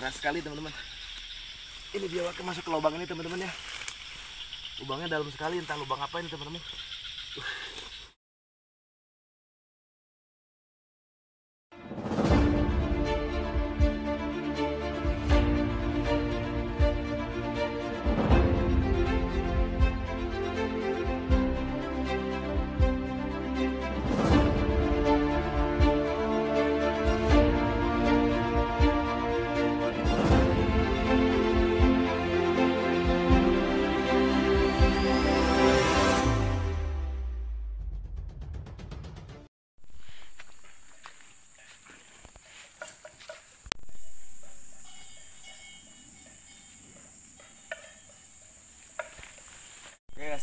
keras sekali teman-teman. Ini biawaknya masuk ke lubang ini teman-teman ya. Lubangnya dalam sekali entah lubang apa ini teman-teman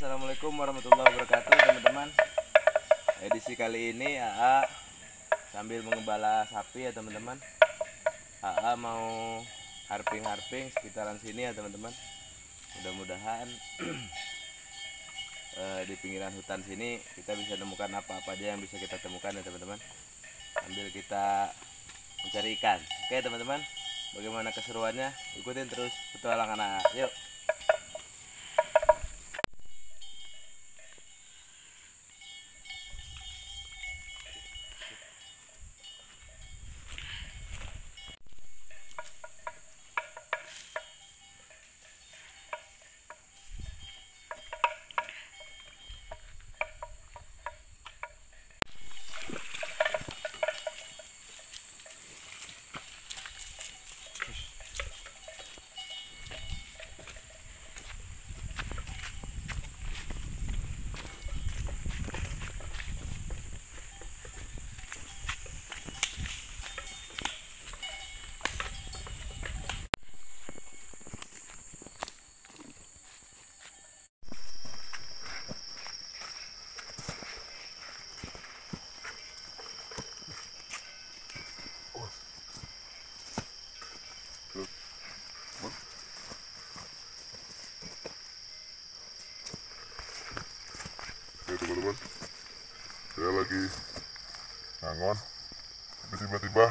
assalamualaikum warahmatullahi wabarakatuh, teman-teman. Edisi kali ini AA sambil mengembala sapi ya, teman-teman. AA mau harping-harping sekitaran sini ya, teman-teman. Mudah-mudahan eh, di pinggiran hutan sini kita bisa temukan apa-apa aja yang bisa kita temukan ya, teman-teman. Sambil kita mencari ikan. Oke, teman-teman. Bagaimana keseruannya? Ikutin terus petualangan AA. Yuk. ya teman-teman saya lagi ngangon. Tapi tiba-tiba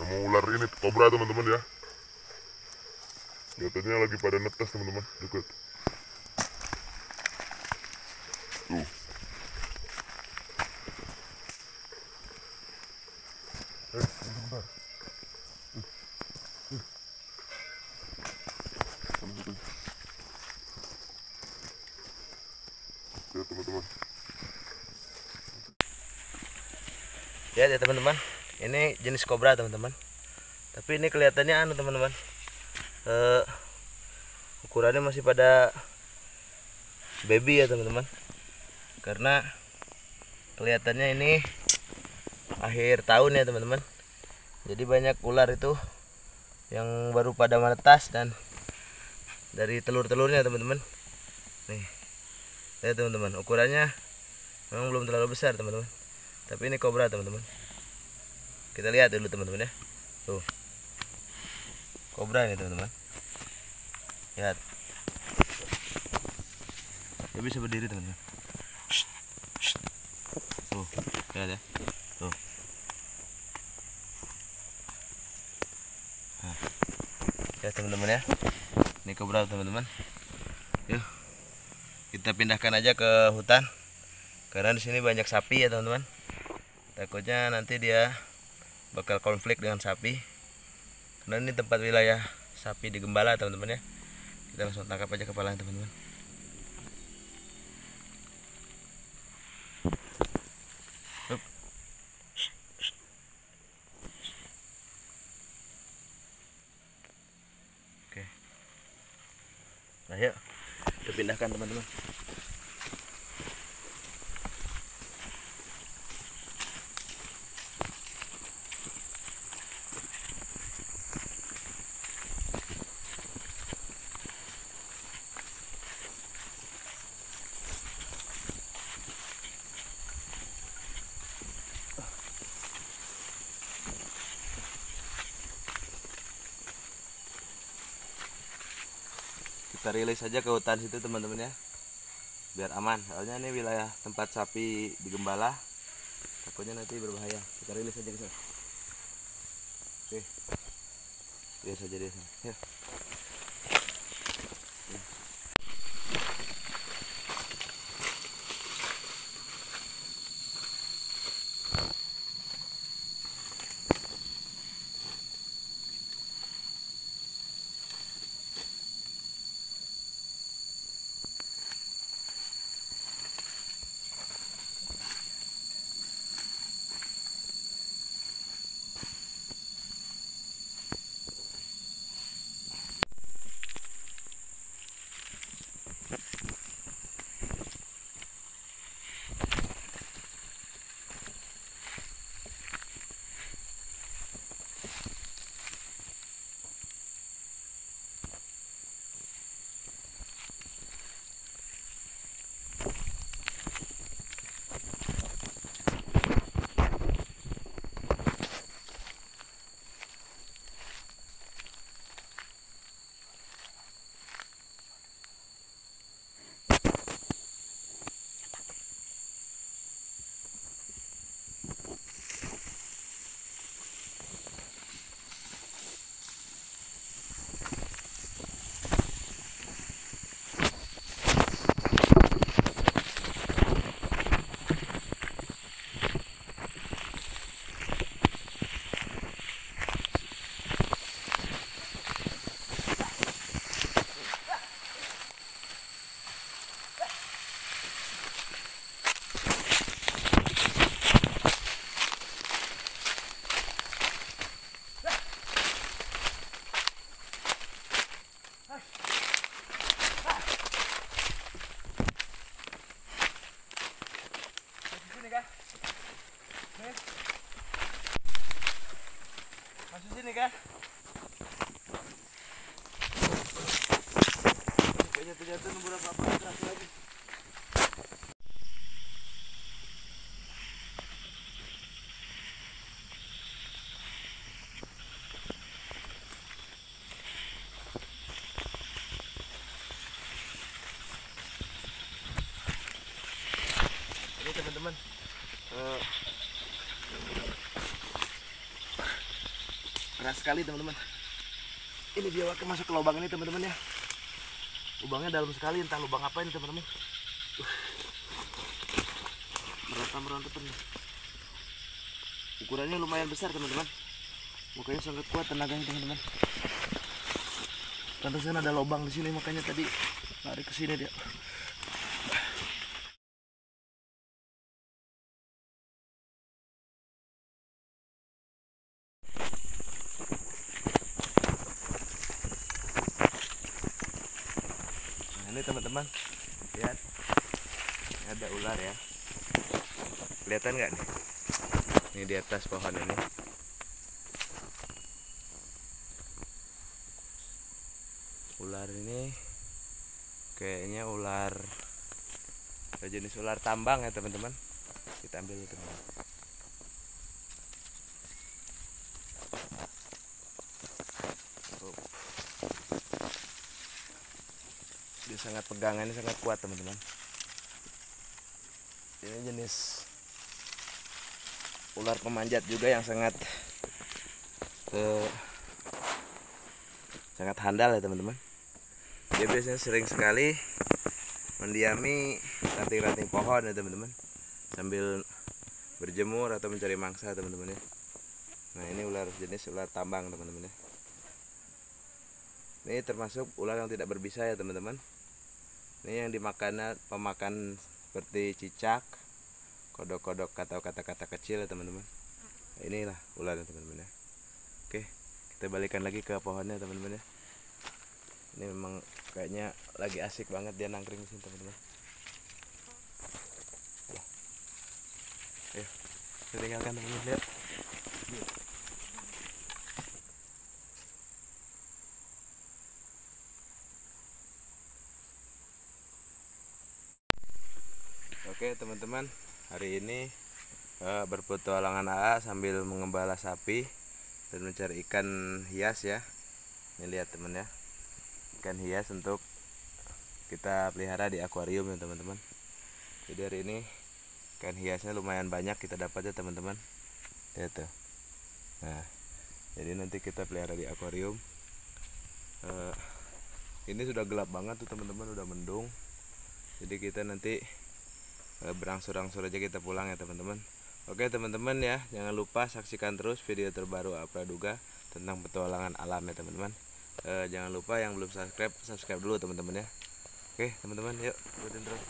nemu ular ini kobra teman-teman ya. Kelihatannya lagi pada netes teman-teman. Dekat tuh eh sebentar Sebentar. ya teman-teman Lihat ya teman-teman, ini jenis kobra teman-teman. Tapi ini kelihatannya anu teman-teman, Eh, ukurannya masih pada baby ya teman-teman. Karena kelihatannya ini akhir tahun ya teman-teman. Jadi banyak ular itu yang baru pada menetas dan dari telur-telurnya teman-teman. Nih, lihat teman-teman, ukurannya memang belum terlalu besar teman-teman tapi ini kobra teman-teman. Kita lihat dulu teman-teman ya. Tuh. Kobra ini teman-teman. Lihat. Dia bisa berdiri teman-teman. Tuh lihat ya. Tuh. Ya teman-teman ya. Ini kobra teman-teman. Yuk. Kita pindahkan aja ke hutan. Karena di sini banyak sapi ya teman-teman takutnya nanti dia bakal konflik dengan sapi. Karena ini tempat wilayah sapi di Gembala teman-teman ya. Kita langsung tangkap aja kepalanya teman-teman. Nah yuk. Kita pindahkan teman-teman kita rilis saja ke hutan situ teman-teman ya biar aman soalnya ini wilayah tempat sapi di Gembala takutnya nanti berbahaya kita rilis saja ke oke saja dia. sana. Ya. Kah? Nih. Masuk sini kah? Jatuh-jatuh beberapa apa lagi. ini teman-teman eh, keras sekali teman-teman. Ini biawak masuk ke lubang ini teman-teman ya. Lubangnya dalam sekali entah lubang apa ini teman-teman. Uh. merata merata nih ukurannya lumayan besar teman-teman. Mukanya sangat kuat tenaganya teman-teman. Pantesan ada lubang di sini makanya tadi lari ke sini dia Ini teman-teman. Lihat. Ada ular ya. Kelihatan nggak nih? Ini di atas pohon ini. Ular ini kayaknya ular jenis ular tambang ya teman-teman. Kita ambil ya teman dia sangat pegangannya sangat kuat teman-teman. Ini jenis ular pemanjat juga yang sangat eh, sangat handal ya teman-teman. Dia biasanya sering sekali mendiami ranting-ranting pohon ya teman-teman. Sambil berjemur atau mencari mangsa teman-teman ya. Nah ini ular jenis ular tambang teman-teman ya. Ini termasuk ular yang tidak berbisa ya teman-teman ini yang dimakan pemakan seperti cicak kodok-kodok atau kata-kata kecil ya teman-teman. Inilah ular ya teman-teman ya. Oke kita balikan lagi ke pohonnya teman-teman ya. Ini memang kayaknya lagi asik banget dia nangkring di sini teman-teman. Ya. kita tinggalkan teman-teman lihat Oke teman-teman, hari ini eh, berpetualangan AA sambil mengembala sapi dan mencari ikan hias ya. Ini lihat teman ya, ikan hias untuk kita pelihara di akuarium ya teman-teman. Jadi hari ini ikan hiasnya lumayan banyak kita dapat ya teman-teman. Lihat tuh. Nah, jadi nanti kita pelihara di akuarium Eh, ini sudah gelap banget tuh teman-teman udah mendung jadi kita nanti berangsur-angsur aja kita pulang ya teman-teman. Oke teman-teman ya jangan lupa saksikan terus video terbaru Apraduga tentang petualangan alam ya teman-teman. Eh, jangan lupa yang belum subscribe subscribe dulu teman-teman ya. Oke teman-teman yuk ikutin terus